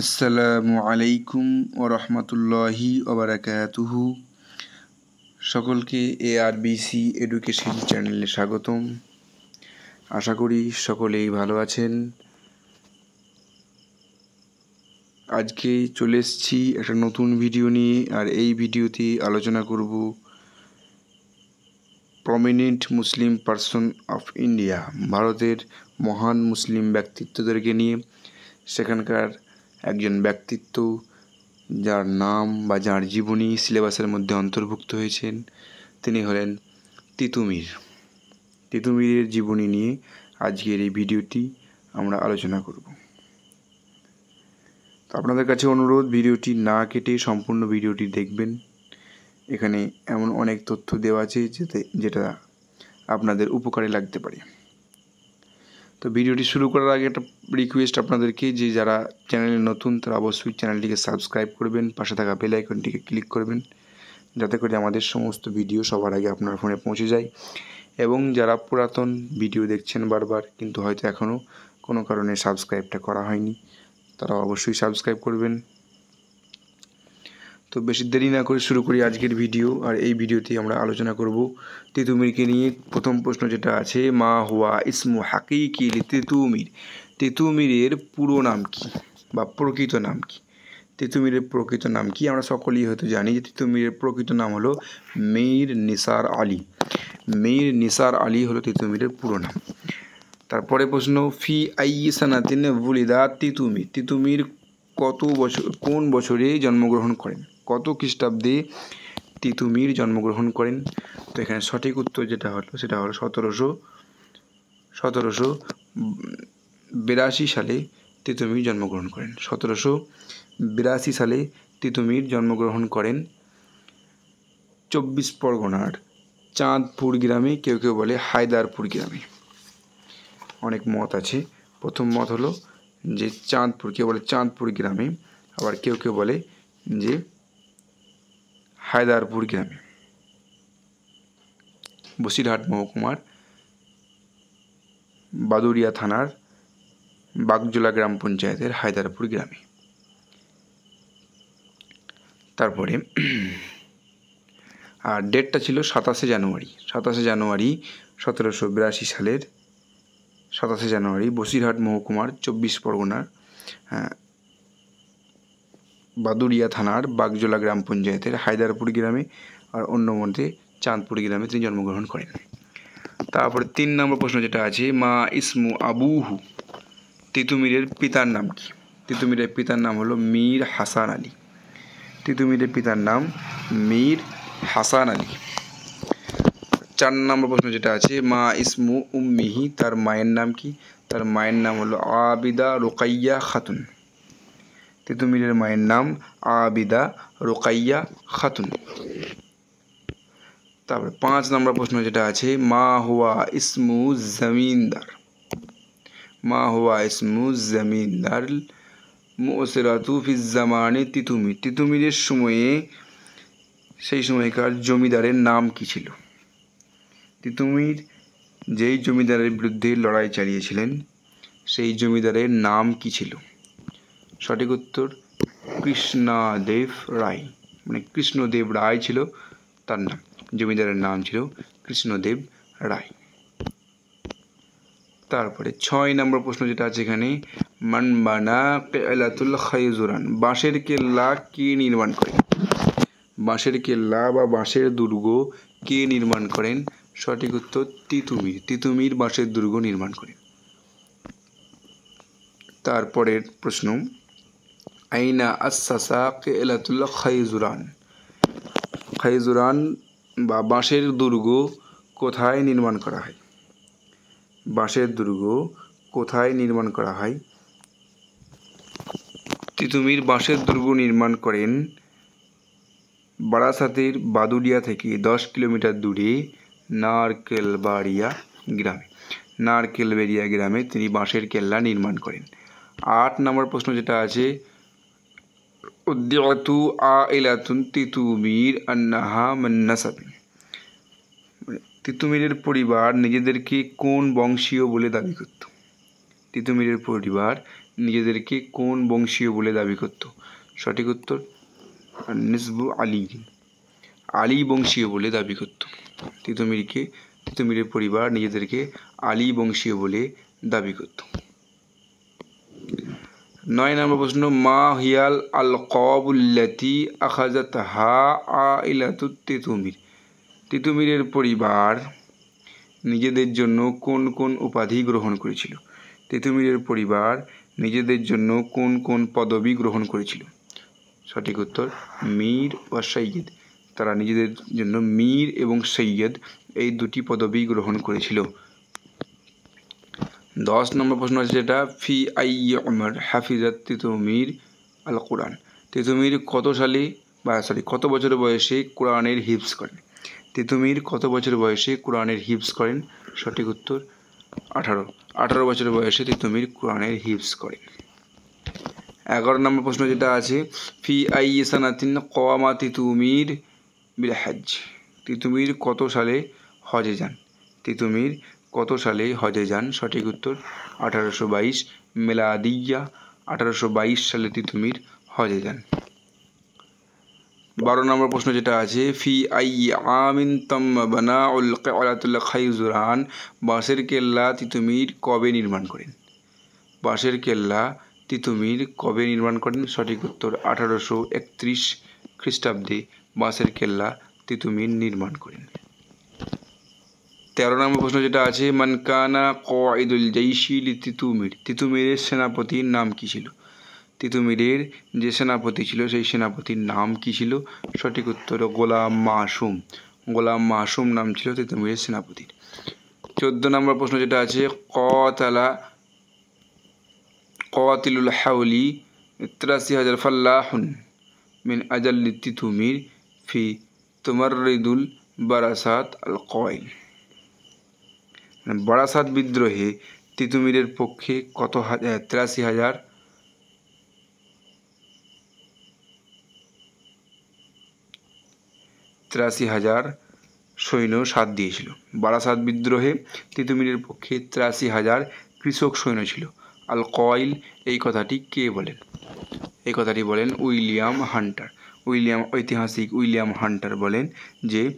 আসসালামু আলাইকুম ও রহমতুল্লাহি ওবরাকাতুহু সকলকে এ আর বিসি এডুকেশন চ্যানেলে স্বাগতম। আশা করি সকলেই ভালো আছেন। আজকে চলে এসেছি একটা নতুন ভিডিও নিয়ে, আর এই ভিডিওতে আলোচনা করব prominent Muslim person of India ভারতের মহান মুসলিম ব্যক্তিত্বদেরকে নিয়ে। সেখানকার একজন ব্যক্তিত্ব যার নাম বা যার জীবনী সিলেবাসের মধ্যে অন্তর্ভুক্ত হয়েছেন, তিনি হলেন তিতুমির। তিতুমিরের জীবনী নিয়ে আজকের এই ভিডিওটি আমরা আলোচনা করব। তো আপনাদের কাছে অনুরোধ, ভিডিওটি না কেটে সম্পূর্ণ ভিডিওটি দেখবেন। এখানে এমন অনেক তথ্য দেওয়া আছে যেতে, যেটা আপনাদের উপকারে লাগতে পারে। তো ভিডিওটি শুরু করার আগে একটা রিকোয়েস্ট আপনাদেরকে যে যারা চ্যানেলে নতুন, তারা অবশ্যই চ্যানেলটিকে সাবস্ক্রাইব করবেন, পাশে থাকা বেল আইকনটিকে ক্লিক করবেন, যাতে করে আমাদের সমস্ত ভিডিও সবার আগে আপনার ফোনে পৌঁছে যায়। এবং যারা পুরাতন ভিডিও দেখছেন বারবার, কিন্তু হয়তো এখনও কোনো কারণে সাবস্ক্রাইবটা করা হয়নি তারা অবশ্যই সাবস্ক্রাইব করবেন। তো বেশি দেরি না করে শুরু করি আজকের ভিডিও, আর এই ভিডিওতে আমরা আলোচনা করব তেতুমিরকে নিয়ে। প্রথম প্রশ্ন যেটা আছে, মা হুয়া ইসমু হাকিকি তেতুমির। তেতুমিরের পুরো নাম কি বা প্রকৃত নাম কি? তেতুমিরের প্রকৃত নাম কি? আমরা সকলেই হয়তো জানি যে তেতুমিরের প্রকৃত নাম হলো মীর নিসার আলী। মীর নিসার আলী হলো তেতুমিরের পুরো নাম। তারপরে প্রশ্ন, ফি আই সানাতিন বুলিদা তিতুমির? তিতুমির কত বছর, কোন বছরে জন্মগ্রহণ করেন? কত খ্রিস্টাব্দে তিতুমির জন্মগ্রহণ করেন? তো এখানে সঠিক উত্তর যেটা হলো, সেটা হলো সতেরোশো সতেরোশো বিরাশি সালে তিতুমির জন্মগ্রহণ করেন। সতেরোশো বিরাশি সালে তিতুমির জন্মগ্রহণ করেন চব্বিশ পরগনার চাঁদপুর গ্রামে, কেউ কেউ বলে হায়দারপুর গ্রামে। অনেক মত আছে। প্রথম মত হলো যে চাঁদপুর, কেউ বলে চাঁদপুর গ্রামে, আবার কেউ কেউ বলে যে হায়দারপুর গ্রামে বসিরহাট মহকুমার বাদুরিয়া থানার বাগজোলা গ্রাম পঞ্চায়েতের হায়দারপুর গ্রামে। তারপরে আর ডেটটা ছিল সাতাশে জানুয়ারি। সাতাশে জানুয়ারি সতেরোশো বিরাশি সালের সাতাশে জানুয়ারি বসিরহাট মহকুমার চব্বিশ পরগনার বাদুরিয়া থানার বাগজোলা গ্রাম পঞ্চায়েতের হায়দারপুর গ্রামে আর অন্য মধ্যে চাঁদপুর গ্রামে তিনি জন্মগ্রহণ করেন। তারপরে তিন নম্বর প্রশ্ন যেটা আছে, মা ইসমু আবুহু তিতুমিরের পিতার নাম কি? তিতুমিরের পিতার নাম হলো মীর হাসান আলী। তিতুমিরের পিতার নাম মীর হাসান আলী। চার নম্বর প্রশ্ন যেটা আছে, মা ইসমু উম্মিহি, তার মায়ের নাম কি? তার মায়ের নাম হলো আবিদা রোকাইয়া খাতুন। তিতুমিরের মায়ের নাম আবিদা রোকাইয়া খাতুন। তারপরে পাঁচ নম্বর প্রশ্ন যেটা আছে, মা হুয়া ইসমু জমিনদার। মা হুয়া ইসমু জমিনদার, মোসেরাতু ফিজামানে তিতুমির। তিতুমিরের সময়ে, সেই সময়কার জমিদারের নাম কি ছিল? তিতুমির যেই জমিদারের বিরুদ্ধে লড়াই চালিয়েছিলেন, সেই জমিদারের নাম কি ছিল? সঠিক উত্তর কৃষ্ণাদেব রায়। মানে কৃষ্ণদেব রায় ছিল তার নাম, জমিদারের নাম ছিল কৃষ্ণদেব রায়। তারপরে ছয় নম্বর প্রশ্ন যেটা আছে এখানে মানবানা কেলাতুল খাইজুরান, বাঁশের কেল্লা কে নির্মাণ করেন? বাঁশের কেল্লা বা বাঁশের দুর্গ কে নির্মাণ করেন? সঠিক উত্তর তিতুমির তিতুমির বাঁশের দুর্গ নির্মাণ করেন। তারপরের প্রশ্ন আইনা আসাসা কেলাতুল্লাহ খাইজুরান খাইজুরান বা বাঁশের দুর্গ কোথায় নির্মাণ করা হয়? বাঁশের দুর্গ কোথায় নির্মাণ করা হয়? তিতুমির বাঁশের দুর্গ নির্মাণ করেন বারাসাতের বাদুরিয়া থেকে দশ কিলোমিটার দূরে নারকেলবাড়িয়া গ্রামে। নারকেলবেরিয়া গ্রামে তিনি বাঁশের কেল্লা নির্মাণ করেন। আট নম্বর প্রশ্ন যেটা আছে উদ্দিয়াতু আ ইলাতুন তিতুমির আন্নাহা মান্নাসাবিন তিতুমিরের পরিবার নিজেদেরকে কোন বংশীয় বলে দাবি করত? তিতুমিরের পরিবার নিজেদেরকে কোন বংশীয় বলে দাবি করত? সঠিক উত্তর নিসবু আলী। আলী বংশীয় বলে দাবি করত। তিতুমিরকে, তিতুমিরের পরিবার নিজেদেরকে আলী বংশীয় বলে দাবি করত। নয় নম্বর প্রশ্ন, মা হিয়াল আল কবুল্লাতি আখাজাত হা আইলাতু তিতুমির। তিতুমিরের পরিবার নিজেদের জন্য কোন কোন উপাধি গ্রহণ করেছিল? তেতুমিরের পরিবার নিজেদের জন্য কোন কোন পদবি গ্রহণ করেছিল? সঠিক উত্তর, মীর ও সৈয়দ। তারা নিজেদের জন্য মীর এবং সৈয়দ এই দুটি পদবি গ্রহণ করেছিল। দশ নম্বর প্রশ্ন আছে যেটা, ফি আই অমর হাফিজাত তিতুমির আল কোরআন তিতুমির কত সালে বা সরি কত বছর বয়সে কোরআনের হিপস করেন? তিতুমির কত বছর বয়সে কোরআনের হিপস করেন? সঠিক উত্তর, আঠারো। আঠারো বছর বয়সে তিতুমির কোরআনের হিপস করেন। এগারো নম্বর প্রশ্ন যেটা আছে, ফি আই সানাতিন কওয়ামা তিতুমির বিল তিতুমির কত সালে হজে যান? তিতুমির কত সালে হজে যান? সঠিক উত্তর, আঠারোশো বাইশ মেলাদিয়া, আঠারোশো বাইশ সালে তিতুমির হজে যান। বারো নম্বর প্রশ্ন যেটা আছে, ফি আই আমিন তম বানা উল আলাতুল্লাহ খাইজুরহান বাঁশের কেল্লা তিতুমির কবে নির্মাণ করেন? বাঁশের কেল্লা তিতুমির কবে নির্মাণ করেন? সঠিক উত্তর, আঠারোশো একত্রিশ খ্রিস্টাব্দে বাঁশের কেল্লা তিতুমির নির্মাণ করেন। তেরো নম্বর প্রশ্ন যেটা আছে মানকানা কয়দুল জৈশিল তিতুমির। তিতুমিরের সেনাপতির নাম কী ছিল? তিতুমিরের যে সেনাপতি ছিল, সেই সেনাপতির নাম কী ছিল? সঠিক উত্তর, গোলাম মাসুম। গোলাম মাসুম নাম ছিল তিতুমিরের সেনাপতির। চোদ্দ নম্বর প্রশ্ন যেটা আছে কতালা কওয়াতিলুল হাউলি তিরাশি হাজার ফাল্লাহুন মিন আজাল্লি তিতুমির ফি তুমারিদুল বারাসাত আল কয়েল বারাসাত বিদ্রোহে তিতুমিরের পক্ষে কত হাজার তিরাশি হাজার? তিরাশি হাজার সৈন্য সাথ দিয়েছিল। বারাসাত বিদ্রোহে তিতুমিরের পক্ষে তিরাশি হাজার কৃষক সৈন্য ছিল। আল কয়েল এই কথাটি কে বলেন? এই কথাটি বলেন উইলিয়াম হান্টার। উইলিয়াম, ঐতিহাসিক উইলিয়াম হান্টার বলেন যে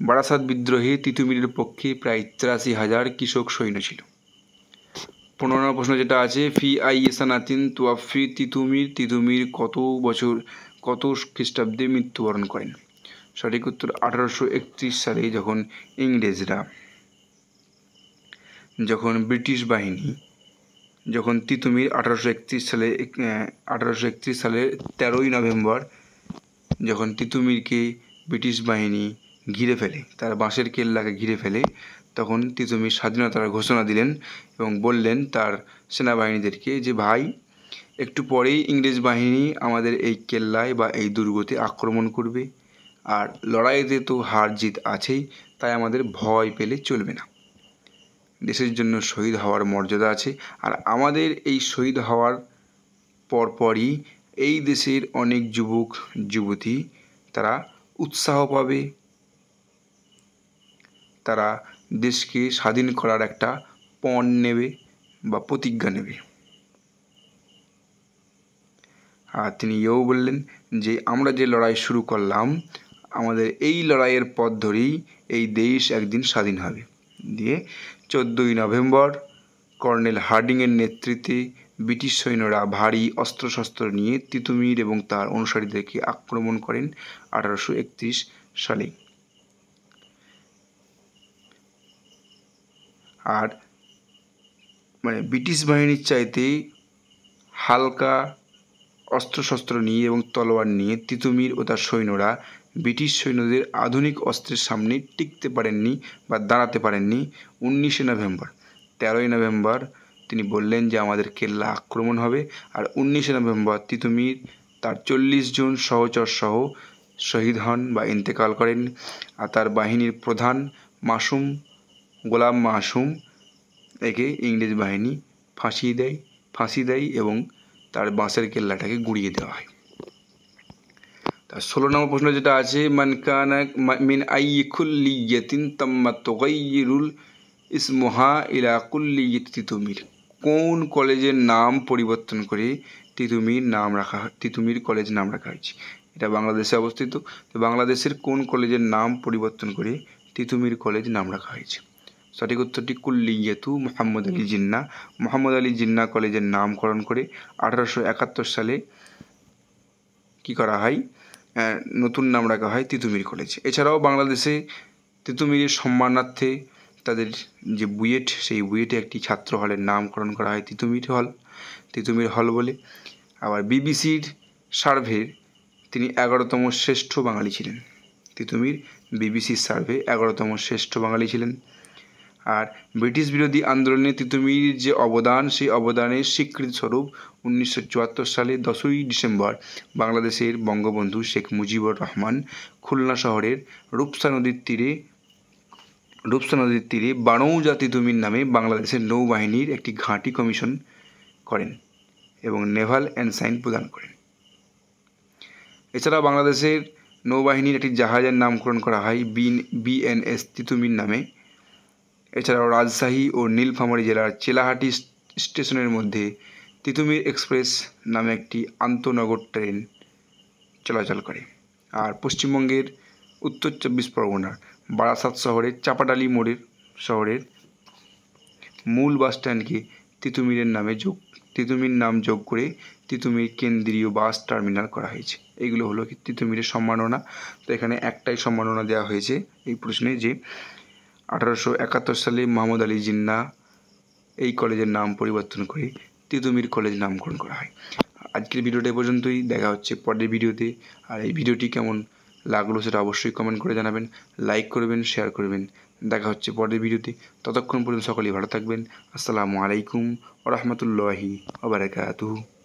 বারাসাত বিদ্রোহে তিতুমিরের পক্ষে প্রায় তিরাশি হাজার কৃষক সৈন্য ছিল। পনেরো নম্বর প্রশ্ন যেটা আছে ফি আই সানাতিন তুয়াফি তিতুমির তিতুমির কত বছর, কত খ্রিস্টাব্দে মৃত্যুবরণ করেন? সঠিক উত্তর আঠারোশো একত্রিশ সালে যখন ইংরেজরা, যখন ব্রিটিশ বাহিনী, যখন তিতুমির আঠারোশো একত্রিশ সালে আঠারোশো একত্রিশ সালের তেরোই নভেম্বর, যখন তিতুমিরকে ব্রিটিশ বাহিনী ঘিরে ফেলে। তার বাঁশের কেল্লাকে ঘিরে ফেলে তখন তিতুমির স্বাধীনতার ঘোষণা দিলেন এবং বললেন তার সেনাবাহিনীদেরকে যে, ভাই, একটু পরেই ইংরেজ বাহিনী আমাদের এই কেল্লায় বা এই দুর্গতে আক্রমণ করবে। আর লড়াইতে তো হার জিত আছেই, তাই আমাদের ভয় পেলে চলবে না। দেশের জন্য শহীদ হওয়ার মর্যাদা আছে। আর আমাদের এই শহীদ হওয়ার পরপরই এই দেশের অনেক যুবক, যুবতী, তারা উৎসাহ পাবে। তারা দেশকে স্বাধীন করার একটা পণ নেবে বা প্রতিজ্ঞা নেবে। আর তিনি এও বললেন যে, আমরা যে লড়াই শুরু করলাম, আমাদের এই লড়াইয়ের পথ ধরেই এই দেশ একদিন স্বাধীন হবে। দিয়ে চোদ্দোই নভেম্বর কর্নেল হার্ডিংয়ের নেতৃত্বে ব্রিটিশ সৈন্যরা ভারী অস্ত্রশস্ত্র নিয়ে তিতুমির এবং তার অনুসারীদেরকে আক্রমণ করেন আঠারোশো একত্রিশ সালে। আর মানে ব্রিটিশ বাহিনীর চাইতে হালকা অস্ত্রশস্ত্র নিয়ে এবং তলোয়ার নিয়ে তিতুমির ও তার সৈন্যরা ব্রিটিশ সৈন্যদের আধুনিক অস্ত্রের সামনে টিকতে পারেননি বা দাঁড়াতে পারেননি উনিশে নভেম্বর। তেরোই নভেম্বর তিনি বললেন যে আমাদের কেল্লা আক্রমণ হবে আর উনিশে নভেম্বর তিতুমির তার চল্লিশ জন সহচর সহ শহীদ হন বা ইন্তেকাল করেন। আর তার বাহিনীর প্রধান মাসুম গোলাম মাসুম একে ইংরেজ বাহিনী ফাঁসিয়ে দেয়, ফাঁসি দেয় এবং তার বাঁশের কেল্লাটাকে গুড়িয়ে দেওয়া হয়। তার ষোলো নম্বর প্রশ্ন যেটা আছে মানকানা মিন আই কুল্লিয়াতিন তাম্মা তোগাইরুল ইসমুহা ইলা কুল্লিয়াতি তুমির কোন কলেজের নাম পরিবর্তন করে তিতুমির নাম রাখা তিতুমির কলেজ নাম রাখা হয়েছে? এটা বাংলাদেশে অবস্থিত। তো বাংলাদেশের কোন কলেজের নাম পরিবর্তন করে তিতুমির কলেজ নাম রাখা হয়েছে? সঠিক উত্তরটি কুল্লিয়াতু মোহাম্মদ আলী জিন্না। মোহাম্মদ আলী জিন্না কলেজের নামকরণ করে আঠারোশো একাত্তর সালে কি করা হয়? নতুন নাম রাখা হয় তিতুমির কলেজ। এছাড়াও বাংলাদেশে তিতুমিরের সম্মানার্থে তাদের যে বুয়েট, সেই বুয়েটে একটি ছাত্র হলের নামকরণ করা হয় তিতুমির হল তিতুমির হল বলে। আবার বিবিসির সার্ভের তিনি এগারোতম শ্রেষ্ঠ বাঙালি ছিলেন। তিতুমির বিবিসির সার্ভে এগারোতম শ্রেষ্ঠ বাঙালি ছিলেন। আর ব্রিটিশ বিরোধী আন্দোলনে তিতুমির যে অবদান, সেই অবদানের স্বীকৃতি স্বরূপ উনিশশো চুয়াত্তর সালে দশই ডিসেম্বর বাংলাদেশের বঙ্গবন্ধু শেখ মুজিবুর রহমান খুলনা শহরের রূপসা নদীর তীরে, রূপসা নদীর তীরে বানৌজা তিতুমির নামে বাংলাদেশের নৌবাহিনীর একটি ঘাঁটি কমিশন করেন এবং নেভাল অ্যান্ড প্রদান করেন। এছাড়া বাংলাদেশের নৌবাহিনীর একটি জাহাজের নামকরণ করা হয় বিএনএস তিতুমির নামে। এছাড়াও রাজশাহী ও নীলফামারী জেলার চেলাহাটি স্টেশনের মধ্যে তিতুমির এক্সপ্রেস নামে একটি আন্তনগর ট্রেন চলাচল করে। আর পশ্চিমবঙ্গের উত্তর চব্বিশ পরগনার বারাসাত শহরের চাপাডালি মোড়ের শহরের মূল বাস স্ট্যান্ডকে তিতুমিরের নামে যোগ, তিতুমির নাম যোগ করে তিতুমির কেন্দ্রীয় বাস টার্মিনাল করা হয়েছে। এইগুলো হলো তিতুমিরের সম্মাননা। তো এখানে একটাই সম্মাননা দেওয়া হয়েছে এই প্রশ্নে যে আঠারোশো একাত্তর সালে মোহাম্মদ আলী জিন্না এই কলেজের নাম পরিবর্তন করে তিতুমির কলেজ নামকরণ করা হয়। আজকের ভিডিওটা পর্যন্তই। দেখা হচ্ছে পরের ভিডিওতে। আর এই ভিডিওটি কেমন লাগল সেটা অবশ্যই কমেন্ট করে জানাবেন। লাইক করবেন শেয়ার করবেন। দেখা হচ্ছে পরের ভিডিওতে। ততক্ষণ পর্যন্ত সকলেই ভালো থাকবেন। আসসালামু আলাইকুম ওরহমতুল্লাহি ওবরাকাতুহু।